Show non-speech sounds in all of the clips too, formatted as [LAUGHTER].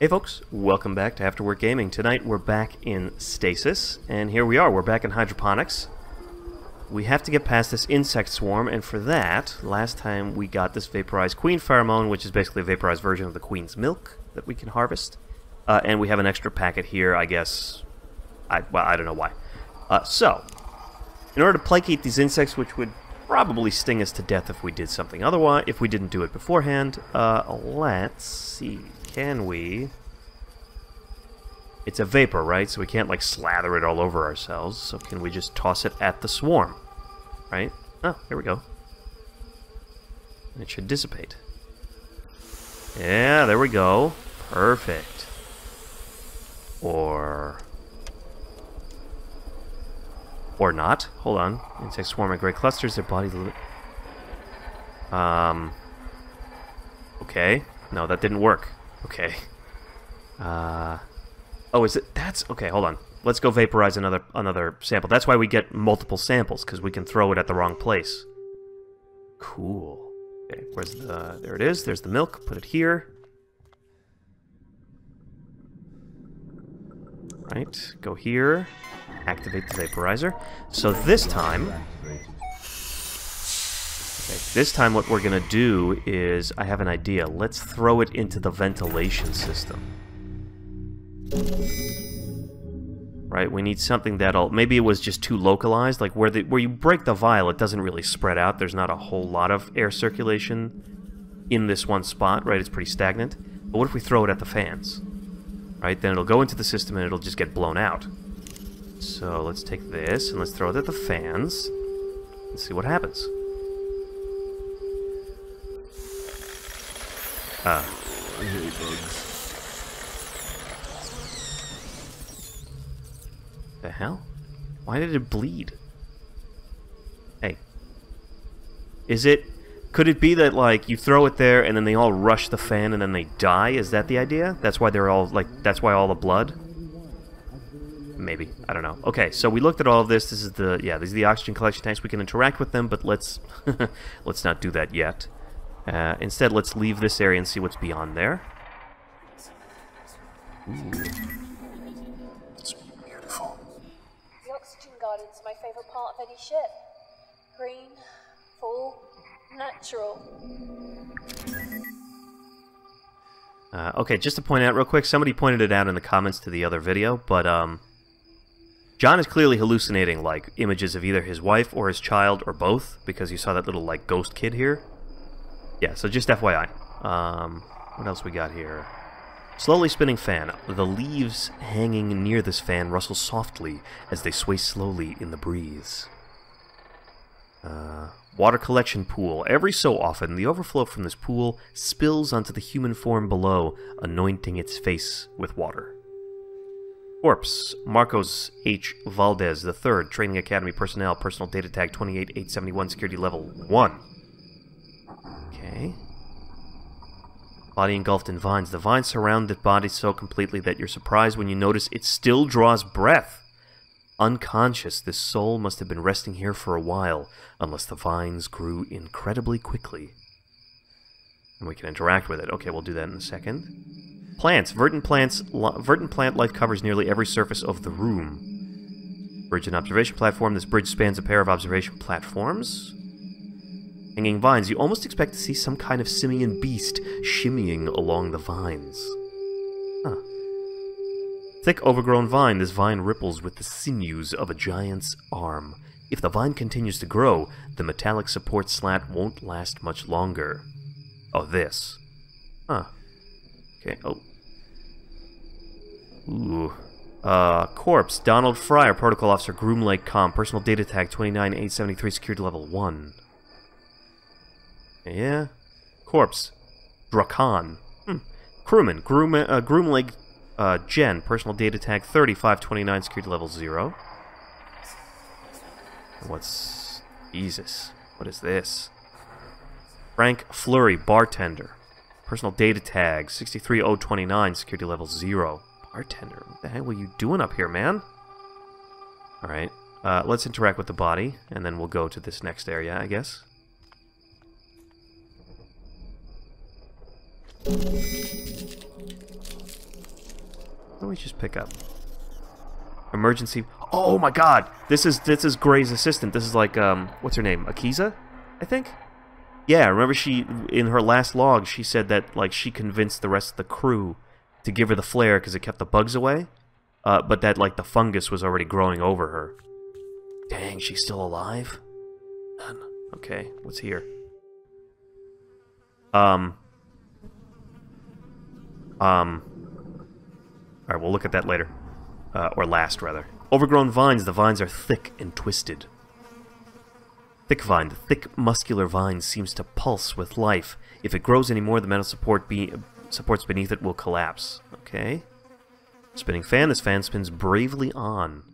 Hey folks, welcome back to Afterwork Gaming. Tonight we're back in Stasis, and here we are, we're back in Hydroponics. We have to get past this insect swarm, and for that, last time we got this vaporized queen pheromone, which is basically a vaporized version of the queen's milk that we can harvest. Uh, and we have an extra packet here, I guess. I, well, I don't know why. Uh, so, in order to placate these insects, which would probably sting us to death if we did something otherwise, if we didn't do it beforehand, uh, let's see. Can we... It's a vapor, right? So we can't, like, slather it all over ourselves. So can we just toss it at the swarm? Right? Oh, here we go. It should dissipate. Yeah, there we go. Perfect. Or... Or not. Hold on. Insects swarm in great clusters. Their bodies... Um... Okay. No, that didn't work. Okay. Uh, oh, is it? That's okay. Hold on. Let's go vaporize another another sample. That's why we get multiple samples because we can throw it at the wrong place. Cool. Okay, where's the? There it is. There's the milk. Put it here. Right. Go here. Activate the vaporizer. So this time. Okay, this time what we're going to do is, I have an idea. Let's throw it into the ventilation system. Right, we need something that'll... Maybe it was just too localized, like where the, where you break the vial, it doesn't really spread out. There's not a whole lot of air circulation in this one spot, right? It's pretty stagnant. But what if we throw it at the fans? Right, then it'll go into the system and it'll just get blown out. So let's take this and let's throw it at the fans and see what happens. Ah. I hate bugs. The hell? Why did it bleed? Hey. Is it... Could it be that, like, you throw it there and then they all rush the fan and then they die? Is that the idea? That's why they're all, like, that's why all the blood? Maybe. I don't know. Okay, so we looked at all of this. This is the, yeah, these are the oxygen collection tanks. We can interact with them, but let's, [LAUGHS] let's not do that yet. Uh, instead, let's leave this area and see what's beyond there. Ooh. It's beautiful. The oxygen garden's my favorite part of any ship. Green, full, natural. Uh, okay, just to point out real quick, somebody pointed it out in the comments to the other video, but um, John is clearly hallucinating like images of either his wife or his child or both because you saw that little like ghost kid here. Yeah, so just FYI. Um, what else we got here? Slowly spinning fan. The leaves hanging near this fan rustle softly as they sway slowly in the breeze. Uh, water collection pool. Every so often, the overflow from this pool spills onto the human form below, anointing its face with water. Corpse. Marcos H. Valdez III, Training Academy personnel, personal data tag 28871, security level 1. Okay. Body engulfed in vines. The vines surround the body so completely that you're surprised when you notice it still draws breath. Unconscious, this soul must have been resting here for a while, unless the vines grew incredibly quickly. And we can interact with it. Okay, we'll do that in a second. Plants. Verdant plants. Verdant plant life covers nearly every surface of the room. Bridge and observation platform. This bridge spans a pair of observation platforms. Hanging vines, you almost expect to see some kind of simian beast shimmying along the vines. Huh. Thick overgrown vine, this vine ripples with the sinews of a giant's arm. If the vine continues to grow, the metallic support slat won't last much longer. Oh, this. Huh. Okay, oh. Ooh. Uh, Corpse, Donald Fryer, Protocol Officer, Groom Lake Com, Personal Data Tag 29873, Security Level 1. Yeah. Corpse. Drakan. Hmm. Crewman. Groom, uh, Groom Lake uh, Jen. Personal data tag 3529. Security level 0. What's... Jesus. What is this? Frank Flurry. Bartender. Personal data tag 63029. Security level 0. Bartender. What the hell were you doing up here, man? Alright. Uh, let's interact with the body, and then we'll go to this next area, I guess. We just pick up? Emergency. Oh my god! This is this is Gray's assistant. This is like um what's her name? Akiza? I think? Yeah, remember she in her last log she said that like she convinced the rest of the crew to give her the flare because it kept the bugs away? Uh, but that like the fungus was already growing over her. Dang, she's still alive? Man. Okay, what's here? Um. Um. Alright, we'll look at that later. Uh, or last, rather. Overgrown vines. The vines are thick and twisted. Thick vine. The thick, muscular vine seems to pulse with life. If it grows any more, the metal support be supports beneath it will collapse. Okay. Spinning fan. This fan spins bravely on.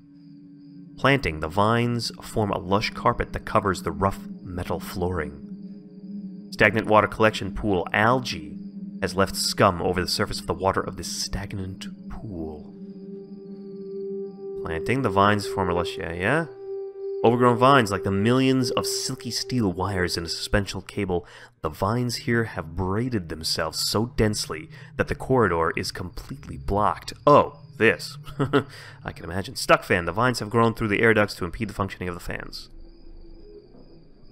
Planting. The vines form a lush carpet that covers the rough metal flooring. Stagnant water collection pool. Algae has left scum over the surface of the water of this stagnant pool. Planting. The vines form a lush... Yeah, yeah. Overgrown vines, like the millions of silky steel wires in a suspension cable, the vines here have braided themselves so densely that the corridor is completely blocked. Oh, this. [LAUGHS] I can imagine. Stuck fan. The vines have grown through the air ducts to impede the functioning of the fans.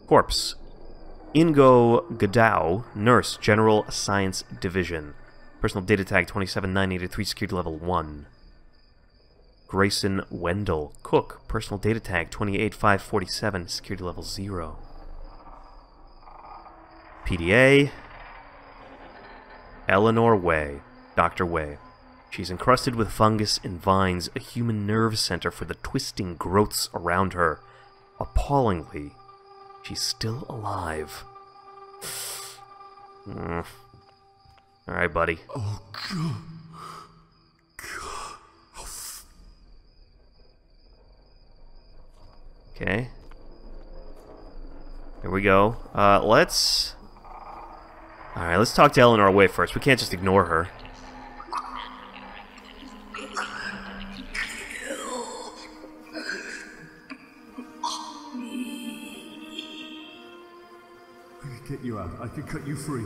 Corpse. Ingo Gadao, Nurse, General Science Division. Personal data tag 27983, security level 1. Grayson Wendell, Cook, personal data tag 28547, security level 0. PDA. Eleanor Way, Dr. Way. She's encrusted with fungus and vines, a human nerve center for the twisting growths around her. Appallingly, she's still alive. [SIGHS] Mm. Alright, buddy. Oh, God. Okay. Here we go. Uh, let's... Alright, let's talk to Eleanor away first. We can't just ignore her. Get you out. I could cut you free.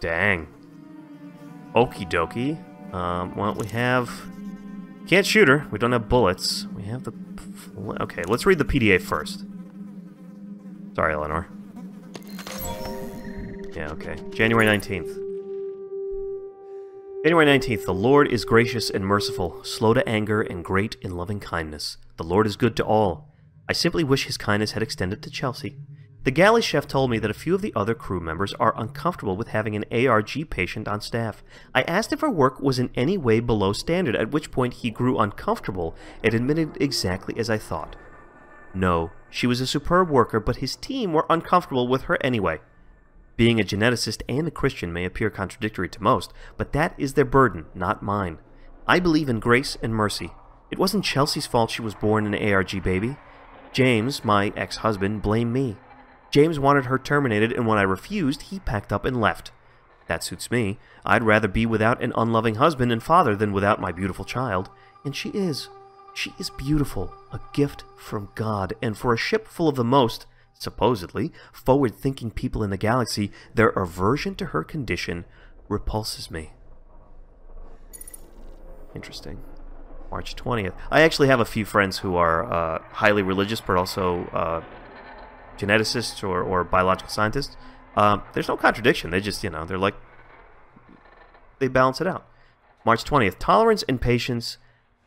Dang. Okie dokie. Um, well, we have... Can't shoot her. We don't have bullets. We have the... Okay, let's read the PDA first. Sorry, Eleanor. Yeah, okay. January 19th. January 19th. The Lord is gracious and merciful, slow to anger, and great in loving kindness. The Lord is good to all. I simply wish his kindness had extended to Chelsea. The galley chef told me that a few of the other crew members are uncomfortable with having an ARG patient on staff. I asked if her work was in any way below standard, at which point he grew uncomfortable and admitted exactly as I thought. No, she was a superb worker, but his team were uncomfortable with her anyway. Being a geneticist and a Christian may appear contradictory to most, but that is their burden, not mine. I believe in grace and mercy. It wasn't Chelsea's fault she was born an ARG baby. James, my ex-husband, blamed me. James wanted her terminated, and when I refused, he packed up and left. That suits me. I'd rather be without an unloving husband and father than without my beautiful child. And she is. She is beautiful, a gift from God, and for a ship full of the most, supposedly, forward thinking people in the galaxy, their aversion to her condition repulses me. Interesting. March 20th. I actually have a few friends who are uh, highly religious, but also uh, geneticists or, or biological scientists, um, there's no contradiction. They just, you know, they're like, they balance it out. March 20th. Tolerance and patience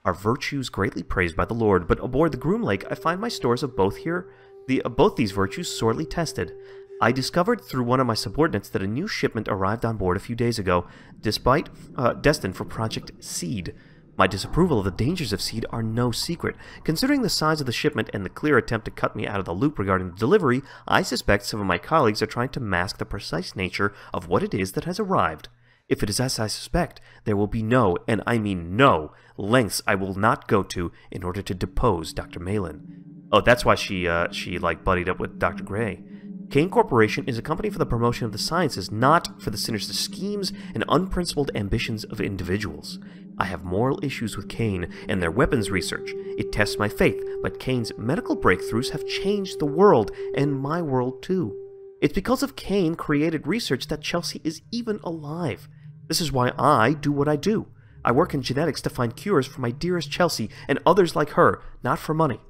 are virtues greatly praised by the Lord, but aboard the Groom Lake, I find my stores of both here, the uh, both these virtues sorely tested. I discovered through one of my subordinates that a new shipment arrived on board a few days ago, despite uh, destined for Project Seed. My disapproval of the dangers of seed are no secret. Considering the size of the shipment and the clear attempt to cut me out of the loop regarding the delivery, I suspect some of my colleagues are trying to mask the precise nature of what it is that has arrived. If it is as I suspect, there will be no, and I mean no, lengths I will not go to in order to depose Dr. Malan. Oh, that's why she, uh, she, like, buddied up with Dr. Gray. Cayne Corporation is a company for the promotion of the sciences, not for the sinister schemes and unprincipled ambitions of individuals. I have moral issues with Cayne and their weapons research. It tests my faith, but Cayne's medical breakthroughs have changed the world, and my world too. It's because of Cayne created research that Chelsea is even alive. This is why I do what I do. I work in genetics to find cures for my dearest Chelsea and others like her, not for money.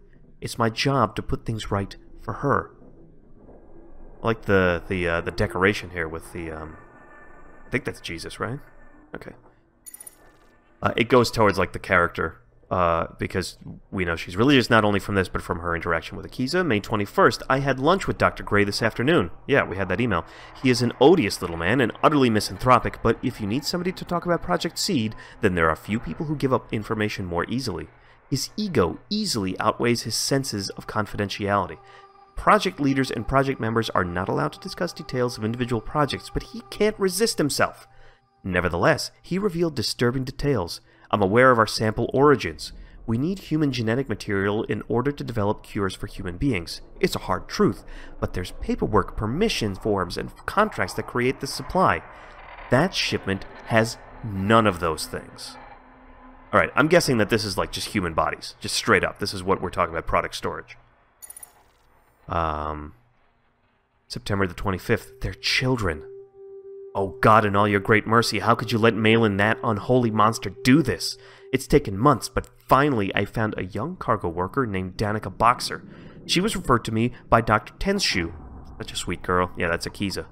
It's my job to put things right for her. I like the the uh, the decoration here with the um, I think that's Jesus, right? Okay. Uh, it goes towards like the character uh, because we know she's religious not only from this but from her interaction with Akiza. May 21st, I had lunch with Dr. Gray this afternoon. Yeah, we had that email. He is an odious little man and utterly misanthropic, but if you need somebody to talk about Project Seed, then there are few people who give up information more easily. His ego easily outweighs his senses of confidentiality. Project leaders and project members are not allowed to discuss details of individual projects, but he can't resist himself. Nevertheless, he revealed disturbing details. I'm aware of our sample origins. We need human genetic material in order to develop cures for human beings. It's a hard truth, but there's paperwork, permission forms, and contracts that create the supply. That shipment has none of those things. Alright, I'm guessing that this is like just human bodies. Just straight up. This is what we're talking about product storage. Um, September the 25th. They're children. Oh God, in all your great mercy, how could you let Malan, that unholy monster, do this? It's taken months, but finally I found a young cargo worker named Danica Boxer. She was referred to me by Dr. Tenshu. Such a sweet girl. Yeah, that's Akiza.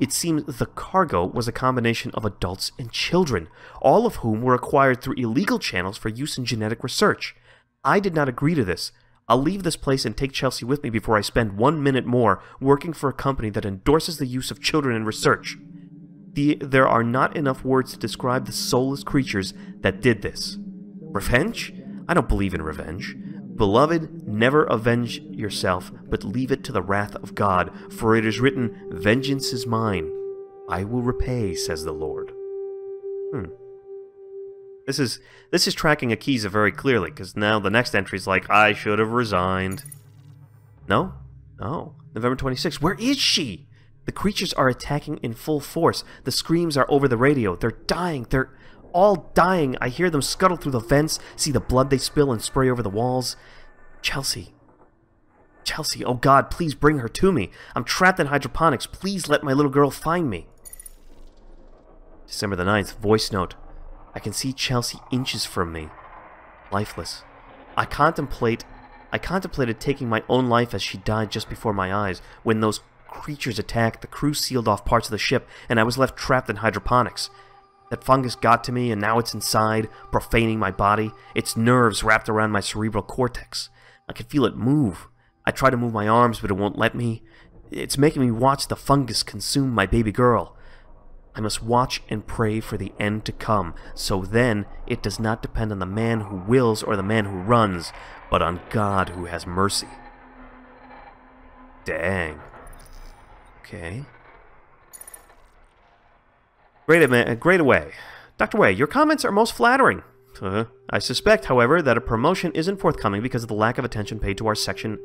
It seems the cargo was a combination of adults and children, all of whom were acquired through illegal channels for use in genetic research. I did not agree to this. I'll leave this place and take Chelsea with me before I spend one minute more working for a company that endorses the use of children in research. The, there are not enough words to describe the soulless creatures that did this. Revenge? I don't believe in revenge. Beloved, never avenge yourself, but leave it to the wrath of God, for it is written, Vengeance is mine. I will repay, says the Lord. Hmm. This is this is tracking Akiza very clearly, because now the next entry is like, I should have resigned. No? No. November 26th. Where is she? The creatures are attacking in full force. The screams are over the radio. They're dying. They're all dying. I hear them scuttle through the vents, see the blood they spill and spray over the walls. Chelsea. Chelsea, oh God, please bring her to me. I'm trapped in hydroponics. Please let my little girl find me. December the 9th, voice note. I can see Chelsea inches from me, lifeless. I contemplate I contemplated taking my own life as she died just before my eyes when those creatures attacked, the crew sealed off parts of the ship, and I was left trapped in hydroponics. That fungus got to me, and now it's inside, profaning my body, its nerves wrapped around my cerebral cortex. I can feel it move. I try to move my arms, but it won't let me. It's making me watch the fungus consume my baby girl. I must watch and pray for the end to come, so then it does not depend on the man who wills or the man who runs, but on God who has mercy. Dang. Okay. Great, great away. Dr. Way, your comments are most flattering. Uh, I suspect, however, that a promotion isn't forthcoming because of the lack of attention paid to our section.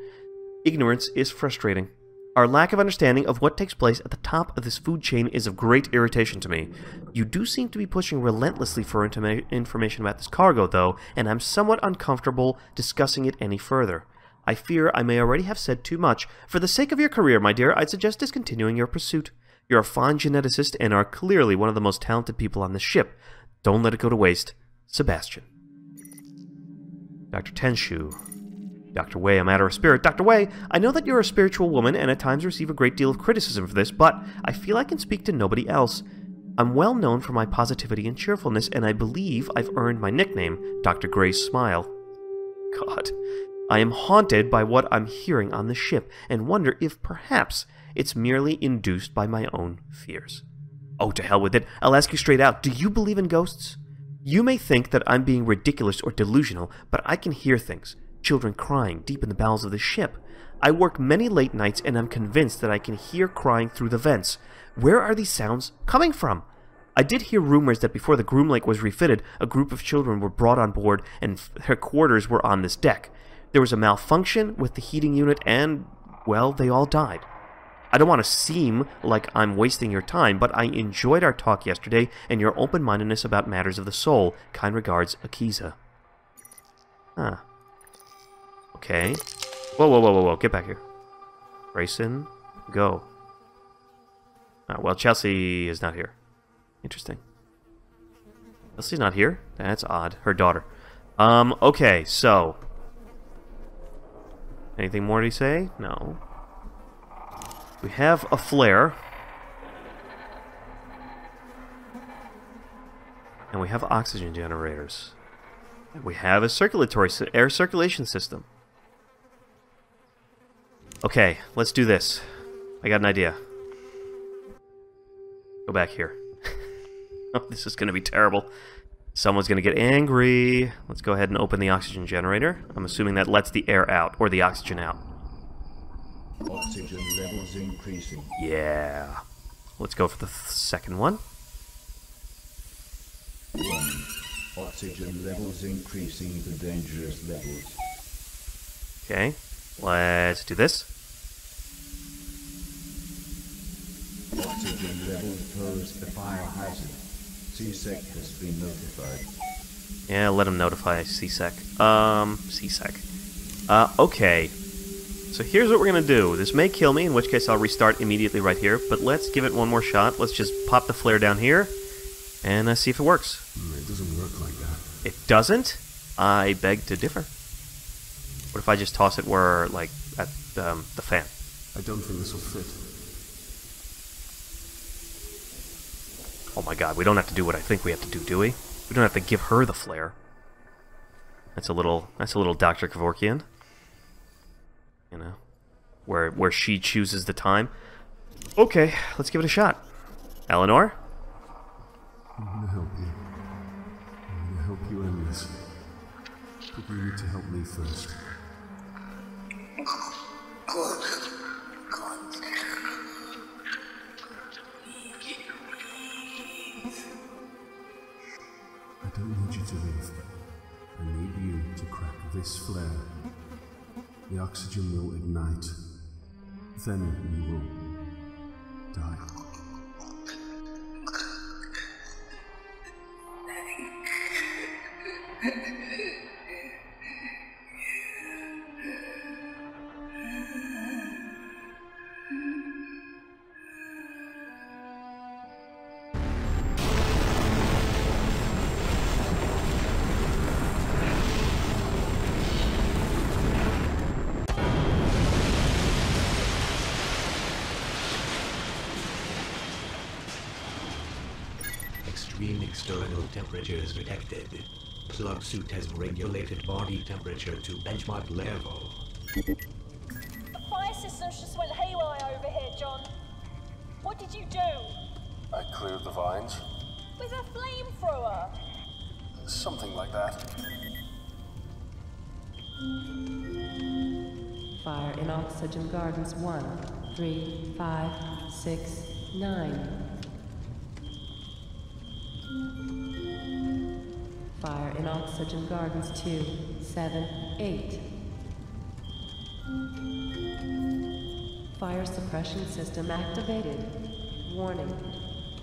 Ignorance is frustrating. Our lack of understanding of what takes place at the top of this food chain is of great irritation to me. You do seem to be pushing relentlessly for information about this cargo, though, and I'm somewhat uncomfortable discussing it any further. I fear I may already have said too much. For the sake of your career, my dear, I'd suggest discontinuing your pursuit. You're a fine geneticist and are clearly one of the most talented people on this ship. Don't let it go to waste. Sebastian. Dr. Tenshu, Dr. Way, a matter of spirit. Dr. Way, I know that you're a spiritual woman and at times receive a great deal of criticism for this, but I feel I can speak to nobody else. I'm well known for my positivity and cheerfulness, and I believe I've earned my nickname, Dr. Gray's Smile. God, I am haunted by what I'm hearing on the ship and wonder if perhaps it's merely induced by my own fears. Oh, to hell with it. I'll ask you straight out do you believe in ghosts? You may think that I'm being ridiculous or delusional, but I can hear things children crying deep in the bowels of the ship. I work many late nights and I'm convinced that I can hear crying through the vents. Where are these sounds coming from? I did hear rumors that before the Groom Lake was refitted, a group of children were brought on board and their quarters were on this deck. There was a malfunction with the heating unit and, well, they all died. I don't want to seem like I'm wasting your time, but I enjoyed our talk yesterday and your open mindedness about matters of the soul. Kind regards, Akiza. Huh. Okay. Whoa, whoa, whoa, whoa, whoa. Get back here. Grayson, go. Ah, well, Chelsea is not here. Interesting. Chelsea's not here? That's odd. Her daughter. Um, okay, so. Anything more to say? No. We have a flare. And we have oxygen generators. And we have a circulatory air circulation system. Okay, let's do this. I got an idea. Go back here. [LAUGHS] oh, this is going to be terrible. Someone's going to get angry. Let's go ahead and open the oxygen generator. I'm assuming that lets the air out, or the oxygen out. Oxygen levels increasing. Yeah. Let's go for the th- second one. One. Oxygen levels increasing to dangerous levels. Okay. Let's do this. Oxygen levels pose a fire hazard. CSEC has been notified. Yeah, let him notify CSEC. Um, CSEC. Uh, okay. So here's what we're gonna do. This may kill me, in which case I'll restart immediately right here, but let's give it one more shot. Let's just pop the flare down here and uh, see if it works. Mm, It doesn't work like that. It doesn't? I beg to differ. What if I just toss it where, like, at um, the fan? I don't think this will fit. Oh my god, we don't have to do what I think we have to do, do we? We don't have to give her the flare. That's a little that's a little Dr. Kevorkian. You know. Where where she chooses the time. Okay, let's give it a shot. Eleanor? I'm gonna help you. I'm gonna help you end this. But you need to help me first. I don't need you to leave. I need you to crack this flare. The oxygen will ignite. Then you will die. [LAUGHS] temperatures detected. Plug suit has regulated body temperature to benchmark level. The fire systems just went haywire over here, John. What did you do? I cleared the vines. With a flamethrower? Something like that. Fire in Oxygen Gardens 1, 3, 5, 6, 9. Fire in Oxygen Gardens 2, 7, 8. Fire suppression system activated. Warning.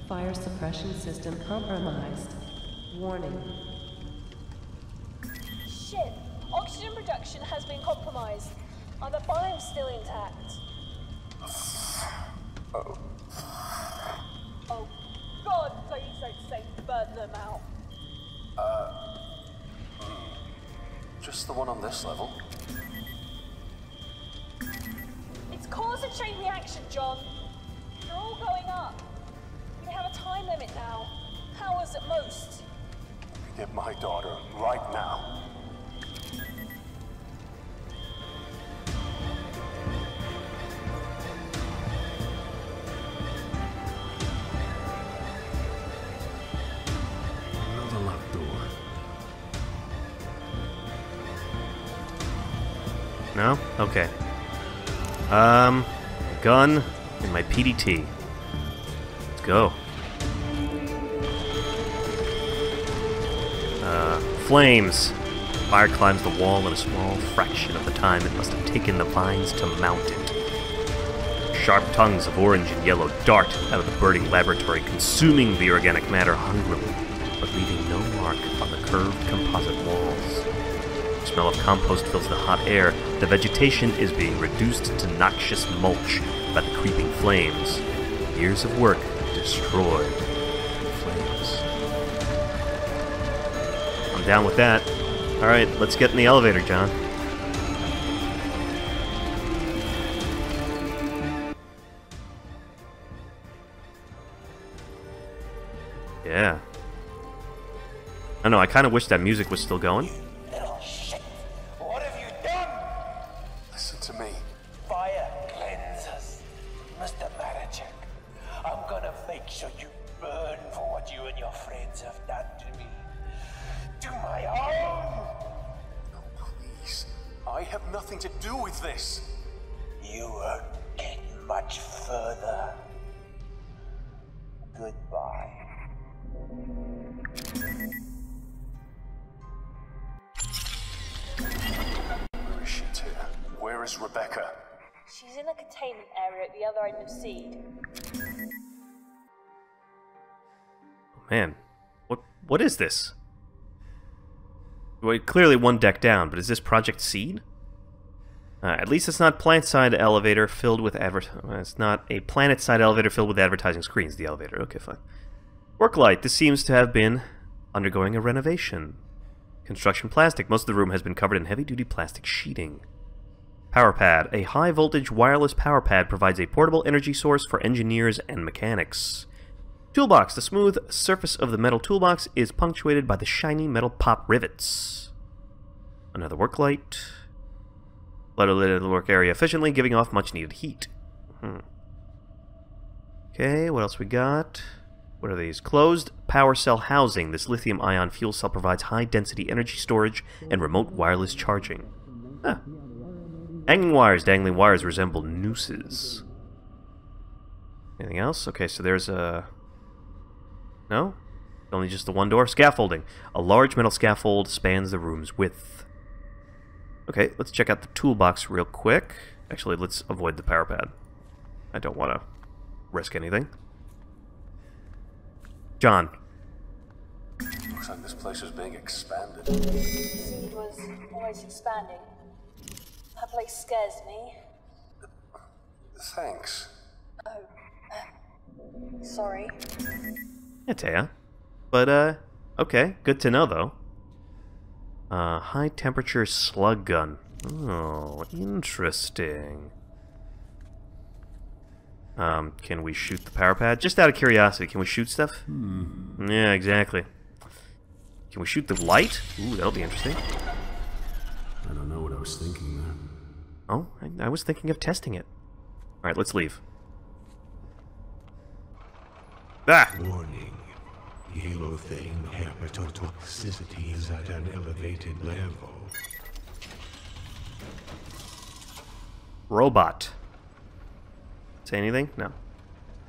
Fire suppression system compromised. Warning. Shit. Oxygen production has been compromised. Are the biomes still intact? [SIGHS] Oh, God, please don't say burn them out. Just the one on this level. It's caused a chain reaction, John. They're all going up. We have a time limit now. Hours at most. Get my daughter right now. No? Okay. Um, gun and my PDT. Let's go. Uh, flames. Fire climbs the wall in a small fraction of the time it must have taken the vines to mount it. Sharp tongues of orange and yellow dart out of the burning laboratory, consuming the organic matter hungrily, but leaving no mark on the curved composite smell of compost fills the hot air. The vegetation is being reduced to noxious mulch by the creeping flames. Years of work destroyed in flames. I'm down with that. Alright, let's get in the elevator, John. Yeah. I know, I kind of wish that music was still going. Nothing to do with this. You won't get much further. Goodbye. Where is she, Tia? Where is Rebecca? She's in the containment area at the other end of Seed. Oh, man, what what is this? Well, clearly one deck down, but is this Project Seed? Uh, at least it's not plant-side elevator filled with advert. uh, It's not a planet-side elevator filled with advertising screens. The elevator. Okay, fine. Worklight. This seems to have been undergoing a renovation. Construction plastic. Most of the room has been covered in heavy-duty plastic sheeting. Power pad. A high-voltage wireless power pad provides a portable energy source for engineers and mechanics. Toolbox. The smooth surface of the metal toolbox is punctuated by the shiny metal pop rivets. Another work light. Let it lit the work area efficiently, giving off much needed heat. Hmm. Okay, what else we got? What are these? Closed power cell housing. This lithium ion fuel cell provides high density energy storage and remote wireless charging. Huh. Hanging wires, dangling wires resemble nooses. Anything else? Okay, so there's a. No? Only just the one door? Scaffolding. A large metal scaffold spans the room's width. Okay, let's check out the toolbox real quick. Actually, let's avoid the power pad. I don't want to risk anything. John. Looks like this place is being expanded. Seed was always expanding. That place scares me. Thanks. Oh, sorry. Yeah, Taya. But, uh, okay. Good to know, though. Uh, high temperature slug gun. Oh, interesting. Um, can we shoot the power pad? Just out of curiosity, can we shoot stuff? Yeah, exactly. Can we shoot the light? Ooh, that'll be interesting. I don't know what I was thinking there. Oh, I, I was thinking of testing it. Alright, let's leave. Ah! Warning. Halothane hepatotoxicity is at an elevated level. Robot. Say anything? No.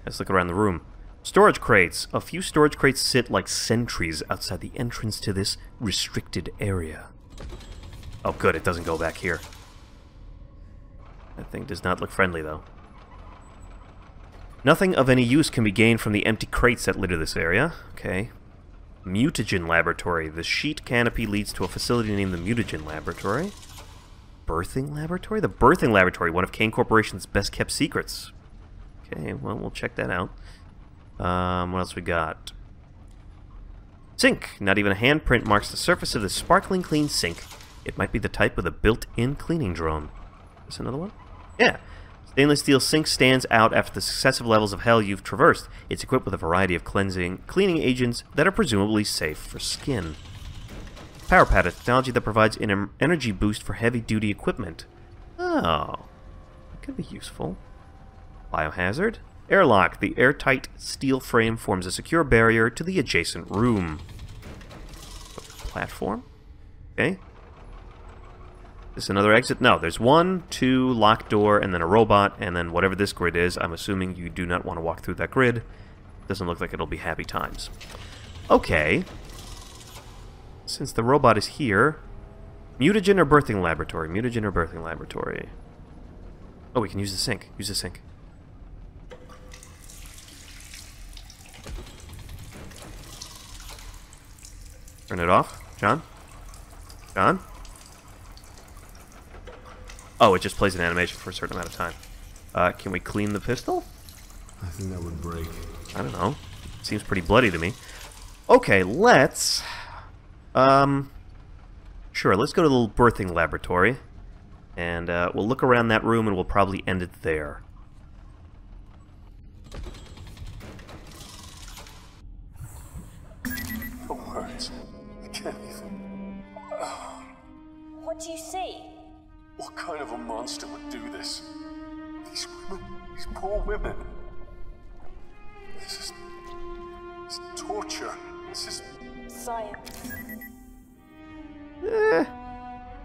Let's look around the room. Storage crates. A few storage crates sit like sentries outside the entrance to this restricted area. Oh, good. It doesn't go back here. That thing does not look friendly, though. Nothing of any use can be gained from the empty crates that litter this area. Okay. Mutagen Laboratory. The sheet canopy leads to a facility named the Mutagen Laboratory. Birthing Laboratory? The Birthing Laboratory, one of Cayne Corporation's best kept secrets. Okay, well, we'll check that out. Um, what else we got? Sink. Not even a handprint marks the surface of this sparkling clean sink. It might be the type with a built-in cleaning drone. Is another one? Yeah. Stainless steel sink stands out after the successive levels of hell you've traversed. It's equipped with a variety of cleansing, cleaning agents that are presumably safe for skin. Power pad, a technology that provides an energy boost for heavy-duty equipment. Oh, that could be useful. Biohazard. Airlock. The airtight steel frame forms a secure barrier to the adjacent room. Platform? Okay. Is another exit? No, there's one, two, locked door, and then a robot, and then whatever this grid is. I'm assuming you do not want to walk through that grid. Doesn't look like it'll be happy times. Okay. since the robot is here, mutagen or birthing laboratory? Mutagen or birthing laboratory? Oh, we can use the sink. Use the sink. Turn it off. John? John? Oh, it just plays an animation for a certain amount of time. Uh, can we clean the pistol? I think that would break. I don't know. Seems pretty bloody to me. Okay, let's... Um... Sure, let's go to the little birthing laboratory. And uh, we'll look around that room and we'll probably end it there. Monster would do this? These women, these poor women. This is. This is torture. This is. Science. Eh,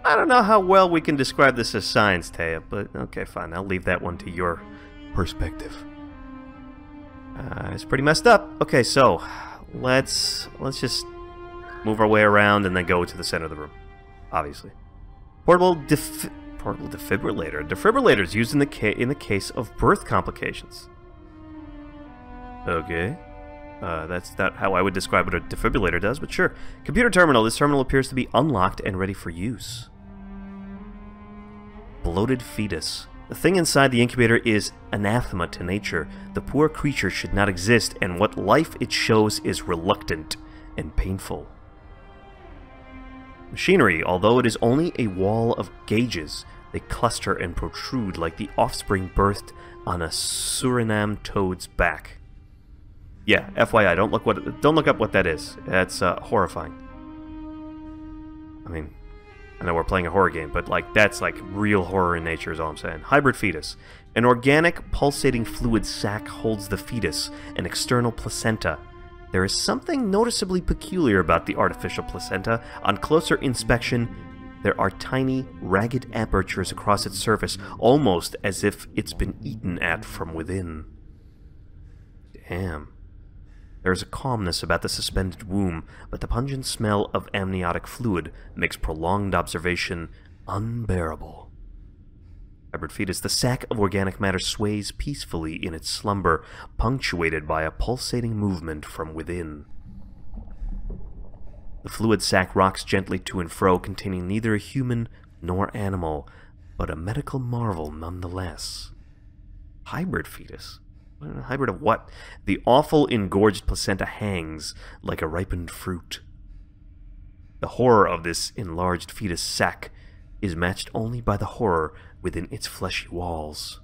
I don't know how well we can describe this as science, Taya, but okay, fine. I'll leave that one to your perspective. Uh, it's pretty messed up. Okay, so let's let's just move our way around and then go to the center of the room. Obviously, portable def- portable defibrillator. Defibrillator is used in the ca- in the case of birth complications. Okay. Uh, that's not how I would describe what a defibrillator does, but sure. Computer terminal. This terminal appears to be unlocked and ready for use. Bloated fetus. The thing inside the incubator is anathema to nature. The poor creature should not exist, and what life it shows is reluctant and painful. Machinery, although it is only a wall of gauges, they cluster and protrude like the offspring birthed on a Suriname toad's back. Yeah, FYI, don't look what don't look up what that is. That's uh, horrifying. I mean, I know we're playing a horror game, but like that's like real horror in nature is all I'm saying. Hybrid fetus. An organic pulsating fluid sac holds the fetus, an external placenta. There is something noticeably peculiar about the artificial placenta. On closer inspection, there are tiny, ragged apertures across its surface, almost as if it's been eaten at from within. Damn. There is a calmness about the suspended womb, but the pungent smell of amniotic fluid makes prolonged observation unbearable. Hybrid fetus, the sac of organic matter sways peacefully in its slumber, punctuated by a pulsating movement from within. The fluid sac rocks gently to and fro, containing neither a human nor animal, but a medical marvel nonetheless. Hybrid fetus? A hybrid of what? The awful engorged placenta hangs like a ripened fruit. The horror of this enlarged fetus sac is matched only by the horror within its fleshy walls.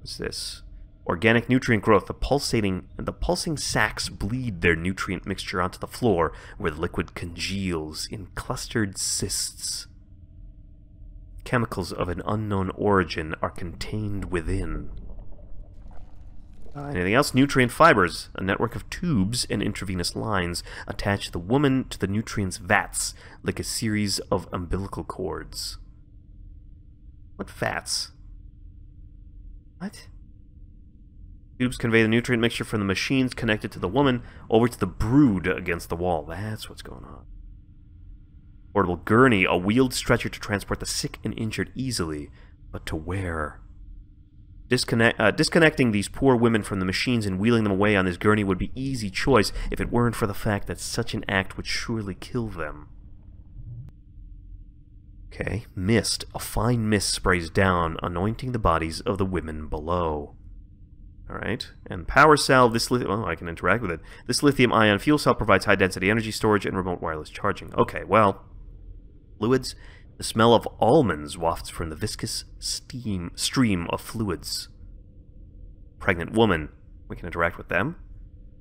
What's this? Organic nutrient growth. The pulsating the pulsing sacs bleed their nutrient mixture onto the floor, where the liquid congeals in clustered cysts. Chemicals of an unknown origin are contained within. Uh, anything else? Nutrient fibers, a network of tubes and intravenous lines attach the woman to the nutrients vats like a series of umbilical cords. What fats. What? Tubes convey the nutrient mixture from the machines connected to the woman over to the brood against the wall. That's what's going on. Portable gurney, a wheeled stretcher to transport the sick and injured easily, but to where? Disconnect, uh, disconnecting these poor women from the machines and wheeling them away on this gurney would be easy choice if it weren't for the fact that such an act would surely kill them. Okay, mist. A fine mist sprays down, anointing the bodies of the women below. Alright, and power cell, this lithium, oh, I can interact with it. This lithium ion fuel cell provides high density energy storage and remote wireless charging. Okay, well, fluids. The smell of almonds wafts from the viscous steam stream of fluids. Pregnant woman. We can interact with them.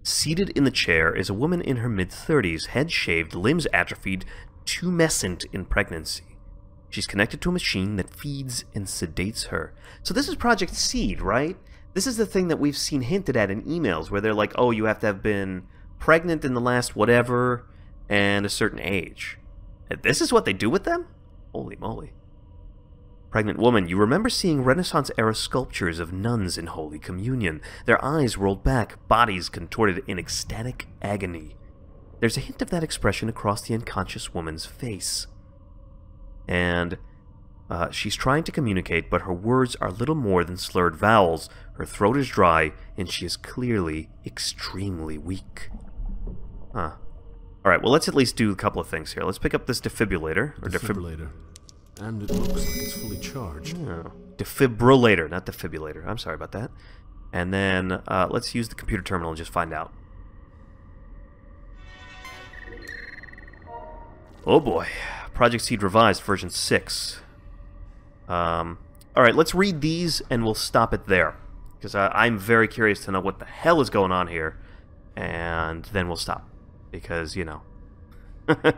Seated in the chair is a woman in her mid 30s, head shaved, limbs atrophied, tumescent in pregnancy. She's connected to a machine that feeds and sedates her. So this is Project Seed, right? This is the thing that we've seen hinted at in emails where they're like, oh, you have to have been pregnant in the last whatever and a certain age. And this is what they do with them? Holy moly. Pregnant woman, you remember seeing Renaissance era sculptures of nuns in Holy Communion, their eyes rolled back, bodies contorted in ecstatic agony. There's a hint of that expression across the unconscious woman's face. And uh, she's trying to communicate, but her words are little more than slurred vowels. Her throat is dry, and she is clearly extremely weak. Huh. Alright, well, let's at least do a couple of things here. Let's pick up this defibrillator. Or defib- Defibrillator. And it looks like it's fully charged. Oh, defibrillator, not defibrillator. I'm sorry about that. And then uh, let's use the computer terminal and just find out. Oh boy. Project Seed Revised version 6. Um, Alright, let's read these and we'll stop it there. Because I'm very curious to know what the hell is going on here. And then we'll stop. Because, you know. [LAUGHS] uh,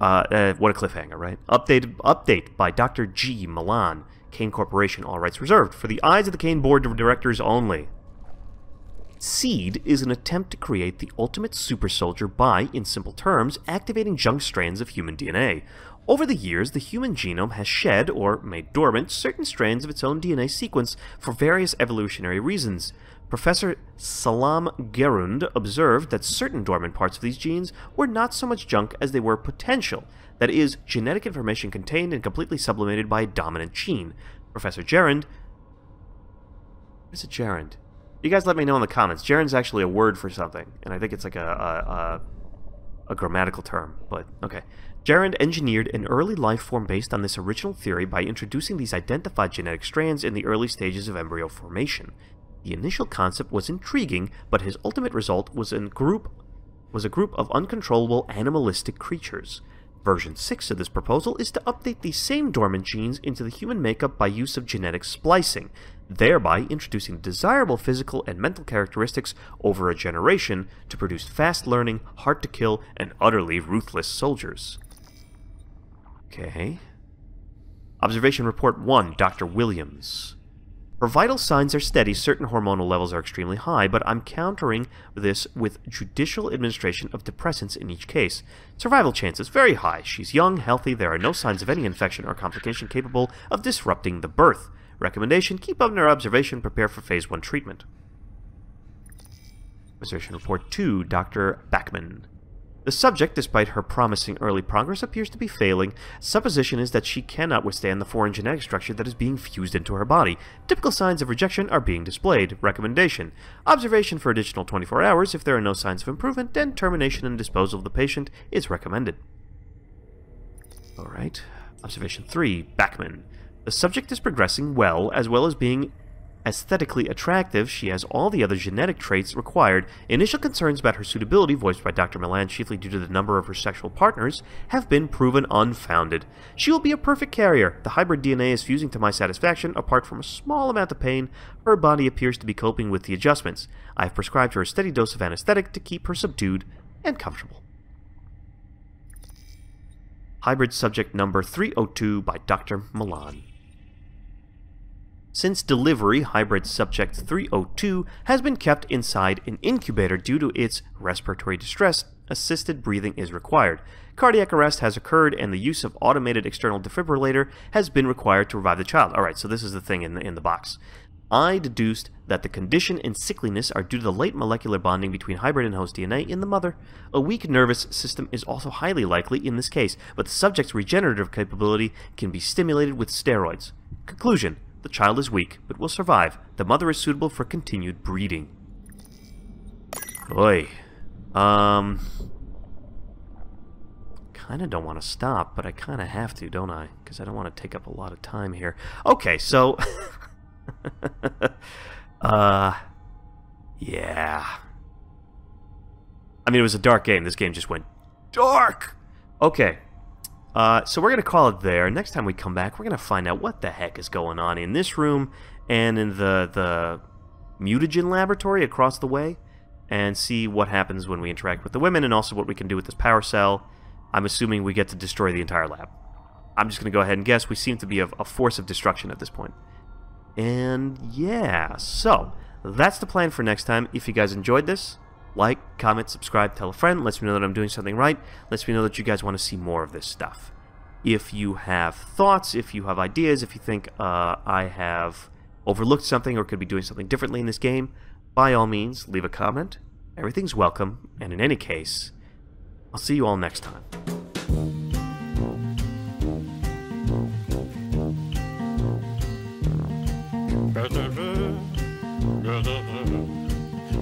uh, what a cliffhanger, right? Update, update by Dr. G. Malan. Cayne Corporation, all rights reserved. For the eyes of the Cayne Board of Directors only. Seed is an attempt to create the ultimate super soldier by, in simple terms, activating junk strands of human DNA. Over the years, the human genome has shed, or made dormant, certain strands of its own DNA sequence for various evolutionary reasons. Professor Salam Gerund observed that certain dormant parts of these genes were not so much junk as they were potential, that is, genetic information contained and completely sublimated by a dominant gene. Professor Gerund. A gerund? You guys let me know in the comments. Gerund's actually a word for something, and I think it's like a, a, a, a grammatical term, but okay. Gerund engineered an early life form based on this original theory by introducing these identified genetic strands in the early stages of embryo formation. The initial concept was intriguing, but his ultimate result was a group was a group of uncontrollable animalistic creatures. Version 6 of this proposal is to update these same dormant genes into the human makeup by use of genetic splicing, thereby introducing desirable physical and mental characteristics over a generation to produce fast learning, hard to kill, and utterly ruthless soldiers. Okay. Observation Report 1, Dr. Williams. Her vital signs are steady, certain hormonal levels are extremely high, but I'm countering this with judicial administration of depressants in each case. Survival chances very high. She's young, healthy, there are no signs of any infection or complication capable of disrupting the birth. Recommendation, keep under observation, prepare for phase 1 treatment. Observation Report 2, Dr. Backman. The subject, despite her promising early progress, appears to be failing. Supposition is that she cannot withstand the foreign genetic structure that is being fused into her body. Typical signs of rejection are being displayed. Recommendation. Observation for additional 24 hours. If there are no signs of improvement, then termination and disposal of the patient is recommended. Alright. Observation 3. Backman. The subject is progressing well, as well as being aesthetically attractive, she has all the other genetic traits required. Initial concerns about her suitability, voiced by Dr. Malan chiefly due to the number of her sexual partners, have been proven unfounded. She will be a perfect carrier. The hybrid DNA is fusing to my satisfaction. Apart from a small amount of pain, her body appears to be coping with the adjustments. I have prescribed her a steady dose of anesthetic to keep her subdued and comfortable. Hybrid subject number 302 by Dr. Malan. Since delivery, hybrid subject 302 has been kept inside an incubator due to its respiratory distress. Assisted breathing is required. Cardiac arrest has occurred, and the use of automated external defibrillator has been required to revive the child. All right, so this is the thing in the, in the box. I deduced that the condition and sickliness are due to the late molecular bonding between hybrid and host DNA in the mother. A weak nervous system is also highly likely in this case, but the subject's regenerative capability can be stimulated with steroids. Conclusion the child is weak, but will survive. The mother is suitable for continued breeding. Oi. Um... Kinda don't want to stop, but I kinda have to, don't I? Because I don't want to take up a lot of time here. Okay, so... [LAUGHS] uh... Yeah... I mean, it was a dark game. This game just went dark! Okay, uh, so we're going to call it there. Next time we come back, we're going to find out what the heck is going on in this room and in the, the mutagen laboratory across the way and see what happens when we interact with the women and also what we can do with this power cell. I'm assuming we get to destroy the entire lab. I'm just going to go ahead and guess we seem to be a, a force of destruction at this point. And yeah, so that's the plan for next time. If you guys enjoyed this, like, comment, subscribe, tell a friend, lets me know that I'm doing something right, lets me know that you guys want to see more of this stuff. If you have thoughts, if you have ideas, if you think uh, I have overlooked something or could be doing something differently in this game, by all means, leave a comment. Everything's welcome, and in any case, I'll see you all next time.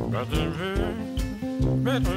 Blah, blah, blah.